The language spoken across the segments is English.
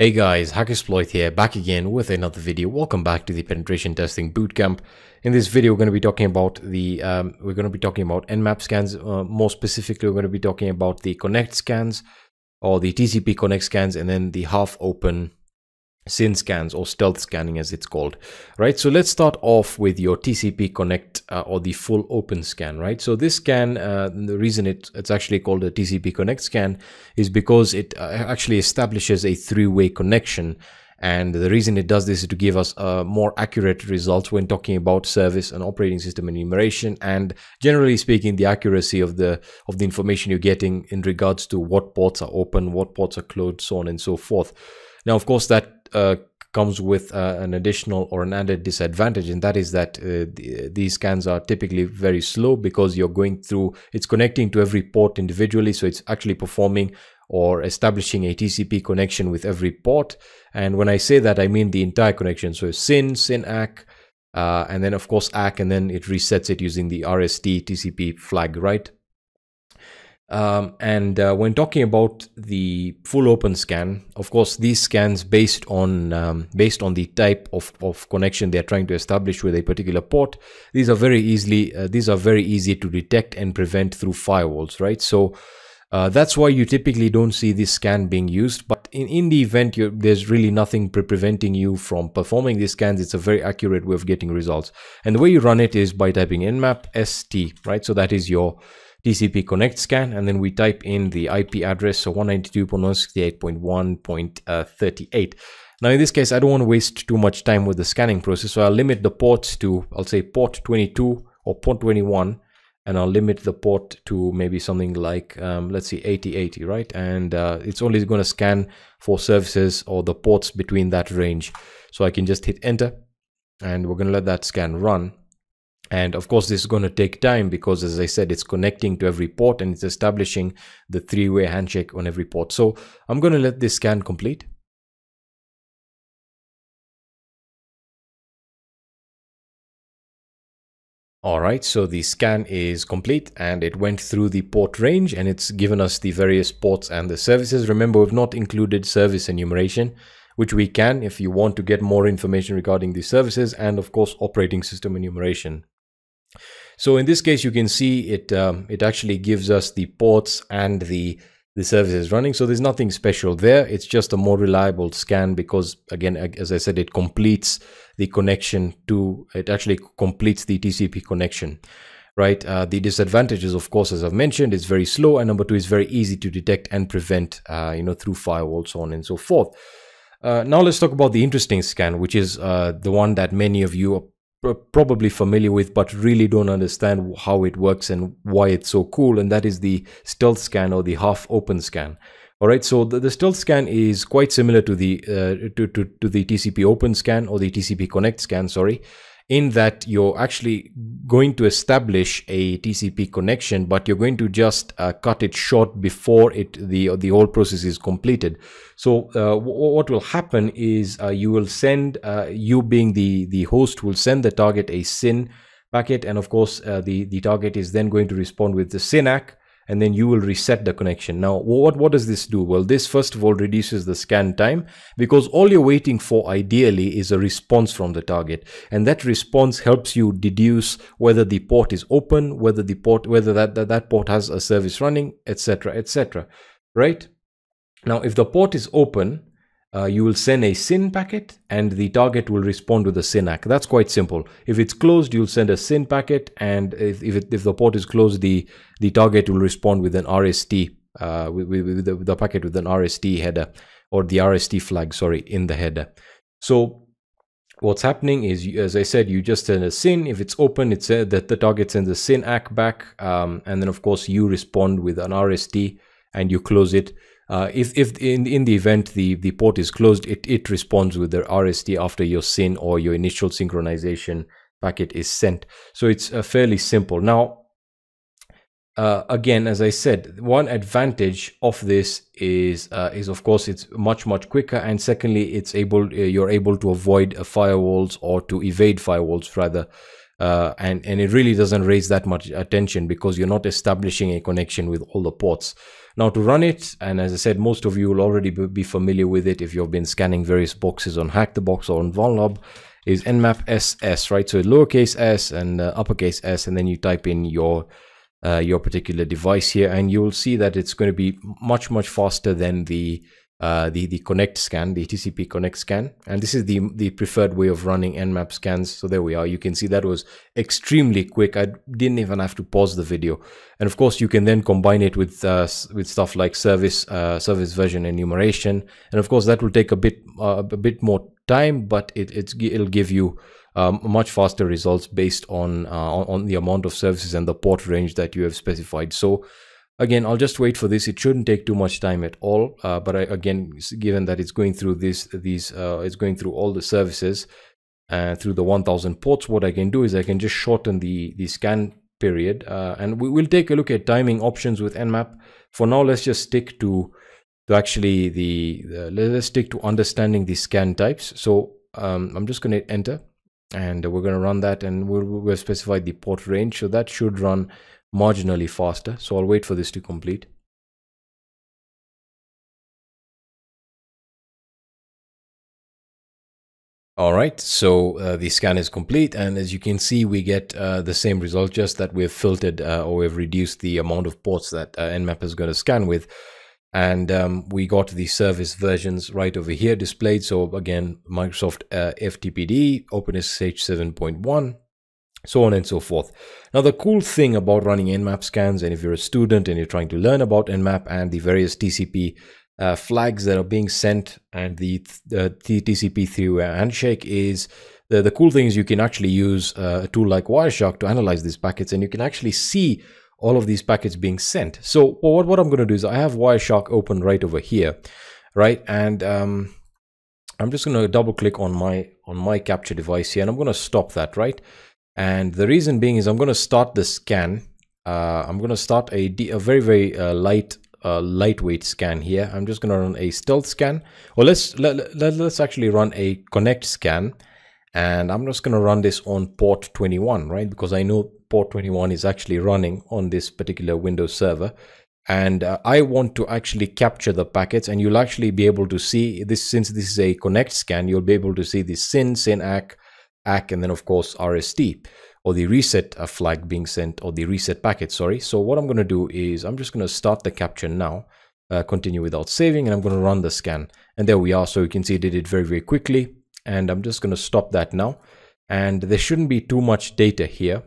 Hey guys, HackerSploit here, back again with another video. Welcome back to the Penetration Testing Bootcamp. In this video, we're going to be talking about the um, we're going to be talking about Nmap scans. Uh, more specifically, we're going to be talking about the Connect scans or the TCP Connect scans, and then the half open SYN scans or stealth scanning as it's called. Right so let's start off with your tcp connect uh, or the full open scan right? So this scan uh, the reason it, it's actually called a tcp connect scan is because it uh, actually establishes a three-way connection. And the reason it does this is to give us uh, more accurate results when talking about service and operating system enumeration and generally speaking the accuracy of the of the information you're getting in regards to what ports are open what ports are closed so on and so forth. Now of course that uh, comes with uh, an additional or an added disadvantage and that is that uh, the, these scans are typically very slow because you're going through it's connecting to every port individually so it's actually performing or establishing a TCP connection with every port. And when I say that I mean the entire connection. So SYN, SYN ACK uh, and then of course ACK and then it resets it using the RST TCP flag right um, and uh, when talking about the full open scan, of course, these scans based on um, based on the type of, of connection they're trying to establish with a particular port, these are very easily uh, these are very easy to detect and prevent through firewalls, right? So uh, that's why you typically don't see this scan being used. But in, in the event there's really nothing pre preventing you from performing these scans, it's a very accurate way of getting results. And the way you run it is by typing nmap st, right? So that is your TCP connect scan, and then we type in the IP address, so 192.168.1.38. Now in this case, I don't want to waste too much time with the scanning process, so I'll limit the ports to, I'll say port 22 or port 21, and I'll limit the port to maybe something like, um, let's see, 8080, right? And uh, it's only going to scan for services or the ports between that range. So I can just hit enter, and we're going to let that scan run. And of course, this is going to take time because, as I said, it's connecting to every port and it's establishing the three-way handshake on every port. So I'm going to let this scan complete. Alright, so the scan is complete and it went through the port range and it's given us the various ports and the services. Remember, we've not included service enumeration, which we can if you want to get more information regarding the services and of course operating system enumeration. So in this case, you can see it um, it actually gives us the ports and the the services running. So there's nothing special there. It's just a more reliable scan because again, as I said, it completes the connection to, it actually completes the TCP connection, right? Uh, the disadvantages, of course, as I've mentioned, is very slow. And number two, is very easy to detect and prevent, uh, you know, through firewalls, so on and so forth. Uh, now let's talk about the interesting scan, which is uh, the one that many of you probably familiar with but really don't understand how it works and why it's so cool and that is the stealth scan or the half open scan. All right so the, the stealth scan is quite similar to the uh, to, to, to the tcp open scan or the tcp connect scan sorry in that you're actually going to establish a TCP connection, but you're going to just uh, cut it short before it the the whole process is completed. So uh, what will happen is uh, you will send uh, you being the the host will send the target a SYN packet, and of course uh, the the target is then going to respond with the SYN ACK and then you will reset the connection. Now, what, what does this do? Well, this first of all reduces the scan time because all you're waiting for ideally is a response from the target. And that response helps you deduce whether the port is open, whether the port, whether that, that, that port has a service running, etc., etc. Right? Now, if the port is open, uh, you will send a SYN packet and the target will respond with a SYN ACK. That's quite simple. If it's closed, you'll send a SYN packet and if, if, it, if the port is closed, the, the target will respond with an RST, uh, with, with, the, the, packet with an RST header or the RST flag, sorry, in the header. So what's happening is, as I said, you just send a SYN. If it's open, it's uh, that the target sends a SYN ACK back. Um, and then of course you respond with an RST and you close it. Uh, if if in in the event the the port is closed, it it responds with the RST after your SYN or your initial synchronization packet is sent. So it's uh, fairly simple. Now, uh, again, as I said, one advantage of this is uh, is of course it's much much quicker, and secondly, it's able uh, you're able to avoid uh, firewalls or to evade firewalls rather. Uh, and, and it really doesn't raise that much attention because you're not establishing a connection with all the ports. Now to run it, and as I said, most of you will already be familiar with it if you've been scanning various boxes on Hack the Box or on Vulnerable, is nmap ss, right? So lowercase s and uh, uppercase s, and then you type in your uh, your particular device here, and you will see that it's going to be much, much faster than the uh, the the connect scan, the TCP connect scan, and this is the the preferred way of running Nmap scans. So there we are. You can see that was extremely quick. I didn't even have to pause the video, and of course you can then combine it with uh, with stuff like service uh, service version enumeration, and of course that will take a bit uh, a bit more time, but it it's, it'll give you um, much faster results based on, uh, on the amount of services and the port range that you have specified. So again, I'll just wait for this. It shouldn't take too much time at all. Uh, but I, again, given that it's going through this, these, uh, it's going through all the services and through the 1000 ports, what I can do is I can just shorten the, the scan period. Uh, and we will take a look at timing options with Nmap. For now, let's just stick to to actually the, the let's stick to understanding the scan types. So um, I'm just going to enter and we're going to run that and we'll, we'll specify the port range so that should run marginally faster. So I'll wait for this to complete. All right. So uh, the scan is complete. And as you can see we get uh, the same result just that we've filtered uh, or we've reduced the amount of ports that uh, nmap is going to scan with. And um, we got the service versions right over here displayed. So again, Microsoft uh, FTPD, OpenSSH 7.1, so on and so forth. Now, the cool thing about running Nmap scans, and if you're a student and you're trying to learn about Nmap and the various TCP uh, flags that are being sent and the, the TCP through handshake is the, the cool thing is you can actually use uh, a tool like Wireshark to analyze these packets and you can actually see all of these packets being sent. So what, what I'm going to do is I have Wireshark open right over here, right? And um, I'm just going to double click on my on my capture device here and I'm going to stop that, right? And the reason being is I'm going to start the scan. Uh, I'm going to start a, a very, very uh, light uh, lightweight scan here. I'm just going to run a stealth scan. Well, let's let, let, let's actually run a connect scan and I'm just going to run this on port 21, right? Because I know port 21 is actually running on this particular Windows server. And uh, I want to actually capture the packets and you'll actually be able to see this, since this is a connect scan, you'll be able to see the SYN, SYN-ACK, ACK, and then of course RST or the reset uh, flag being sent or the reset packet, sorry. So what I'm going to do is I'm just going to start the capture now. Uh, continue without saving and I'm going to run the scan and there we are so you can see it did it very very quickly and I'm just going to stop that now. And there shouldn't be too much data here.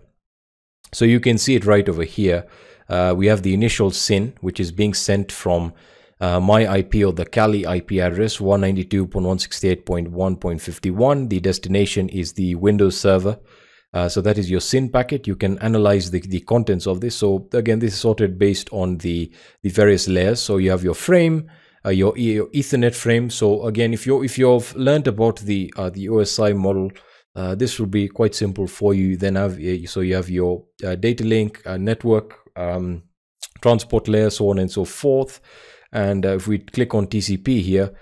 So you can see it right over here. Uh, we have the initial SYN, which is being sent from uh, my IP or the Kali IP address 192.168.1.51. The destination is the Windows server. Uh, so that is your SYN packet. You can analyze the, the contents of this. So again, this is sorted based on the, the various layers. So you have your frame, uh, your, your, Ethernet frame. So again, if you if you've learned about the uh, the OSI model, uh, this will be quite simple for you. Then have so you have your uh, data link, uh, network, um, transport layer, so on and so forth. And uh, if we click on TCP here,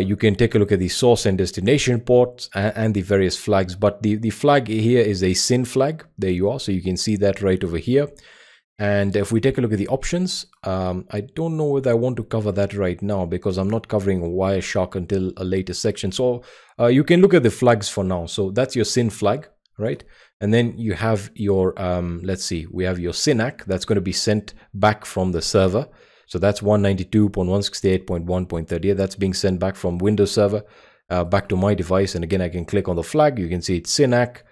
you can take a look at the source and destination ports and, and, the various flags. But the, the flag here is a SYN flag. There you are. So you can see that right over here. And if we take a look at the options, um, I don't know whether I want to cover that right now because I'm not covering Wireshark until a later section. So uh, you can look at the flags for now. So that's your SYN flag, right? And then you have your, um, let's see, we have your SYN-ACK that's going to be sent back from the server. So that's 192.168.1.30. That's being sent back from Windows Server uh, back to my device. And again, I can click on the flag. You can see it's SYN-ACK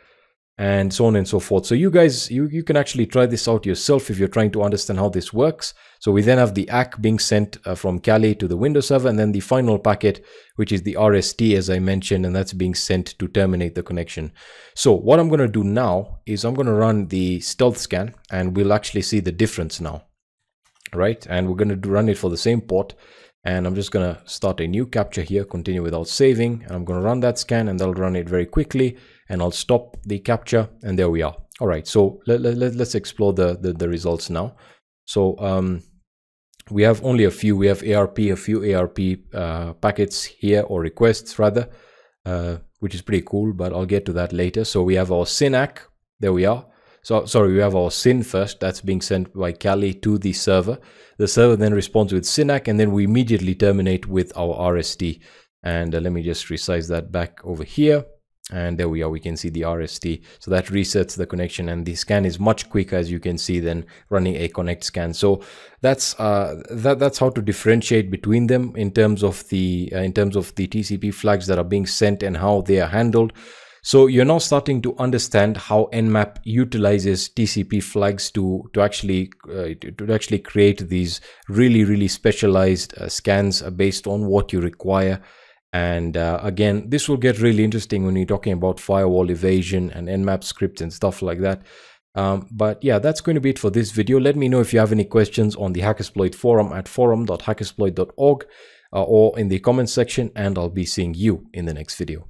and so on and so forth. So you guys, you, you can actually try this out yourself if you're trying to understand how this works. So we then have the ACK being sent uh, from Kali to the Windows server and then the final packet, which is the RST as I mentioned, and that's being sent to terminate the connection. So what I'm going to do now is I'm going to run the stealth scan and we'll actually see the difference now, right? And we're going to run it for the same port and I'm just going to start a new capture here, continue without saving, and I'm going to run that scan and that'll run it very quickly and I'll stop the capture and there we are. All right, so let, let, let's explore the, the, the results now. So um, we have only a few, we have ARP, a few ARP uh, packets here or requests rather, uh, which is pretty cool, but I'll get to that later. So we have our SYN-ACK There we are. So sorry, we have our SYN first. That's being sent by Kali to the server. The server then responds with SYN-ACK and then we immediately terminate with our RST. And uh, let me just resize that back over here. And there we are, we can see the RST. So that resets the connection and the scan is much quicker as you can see than running a connect scan. So that's uh, that, that's how to differentiate between them in terms of the uh, in terms of the TCP flags that are being sent and how they are handled. So you're now starting to understand how Nmap utilizes TCP flags to to actually uh, to, to, actually create these really really specialized uh, scans based on what you require. And uh, again, this will get really interesting when you're talking about firewall evasion and Nmap scripts and stuff like that. Um, but yeah, that's going to be it for this video. Let me know if you have any questions on the Hackersploit forum at forum.hackersploit.org uh, or in the comments section, and I'll be seeing you in the next video.